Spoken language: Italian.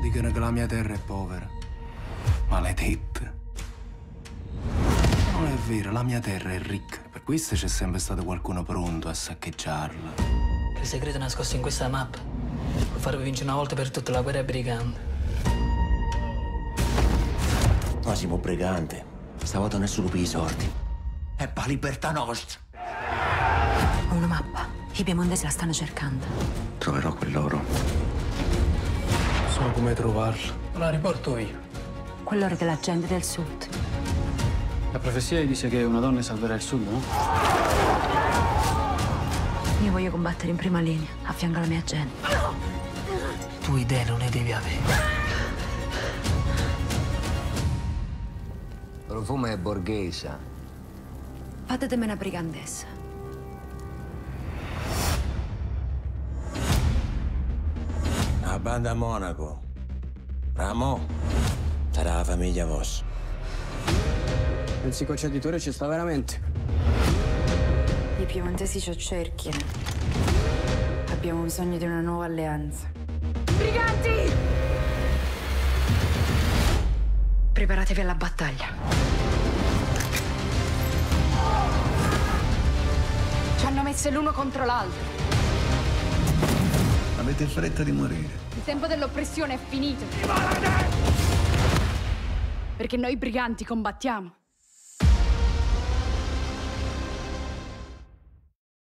Dicono che la mia terra è povera. Maledetta. Non è vero, la mia terra è ricca. Per questo c'è sempre stato qualcuno pronto a saccheggiarla. Il segreto è nascosto in questa mappa. Puoi farvi vincere una volta per tutta la guerra brigante. Ma siamo brigante. Stavolta nessuno per i sordi. È per la libertà nostra. Ho una mappa. I piemontesi la stanno cercando. Troverò quell'oro. So come trovarla. La riporto io. Quell'oro della gente del sud. La profezia dice che una donna salverà il sud, no? Io voglio combattere in prima linea, a fianco alla mia gente. Tu idee non ne devi avere. Profumo è borghese. Fatetemi una brigandessa. Banda a Monaco. Ramo. Sarà la famiglia vostra. Il psicoceditore ci sta veramente. I piemontesi ci cerchiano. Abbiamo bisogno di una nuova alleanza. Briganti! Preparatevi alla battaglia. Ci hanno messe l'uno contro l'altro. Avete fretta di morire. Il tempo dell'oppressione è finito. Perché noi briganti combattiamo.